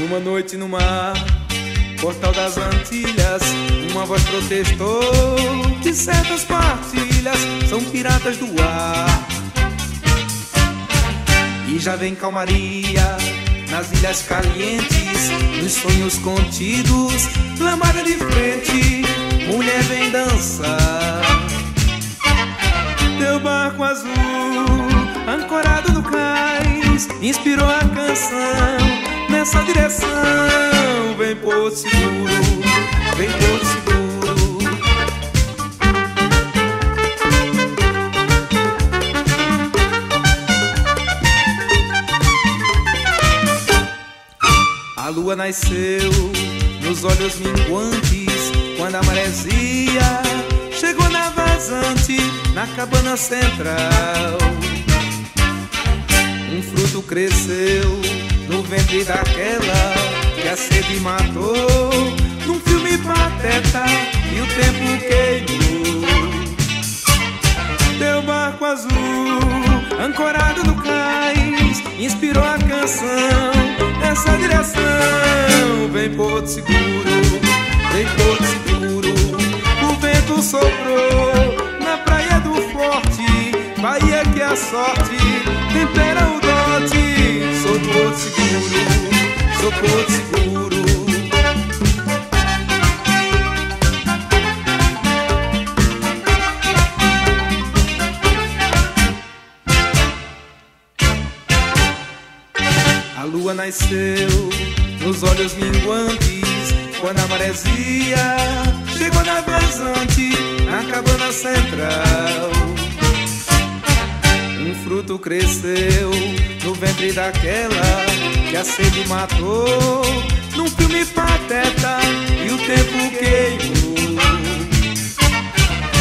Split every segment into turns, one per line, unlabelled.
Uma noite no mar, portal das Antilhas, uma voz protestou que certas partilhas são piratas do ar. E já vem calmaria nas ilhas calientes, nos sonhos contidos, lamada de frente, mulher vem dançar. Teu barco azul, ancorado no cais, inspirou a canção nessa direção. Vem Porto Seguro, vem Porto Seguro. A lua nasceu nos olhos minguantes quando a maresia chegou na vazante, na cabana central. Um fruto cresceu daquela que a sede matou. Num filme pateta e o tempo queimou. Teu barco azul, ancorado no cais, inspirou a canção nessa direção. Vem Porto Seguro, vem Porto Seguro. O vento soprou na praia do Forte, Bahia que a sorte tempera Porto Seguro. A lua nasceu nos olhos minguantes quando a maresia chegou na vazante, na cabana central fruto cresceu no ventre daquela que a sede matou. Num filme pateta e o tempo queimou.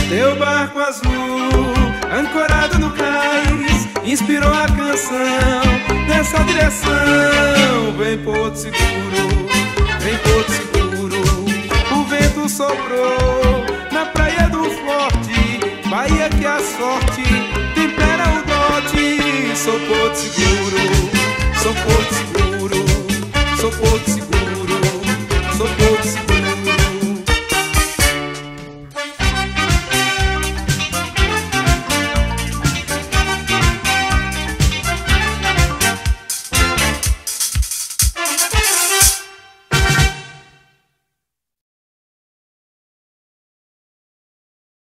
Teu barco azul, ancorado no cais, inspirou a canção nessa direção. Vem Porto Seguro, vem Porto Seguro. O vento soprou na praia do Forte, Bahia que a sorte sou Porto Seguro, sou Porto Seguro.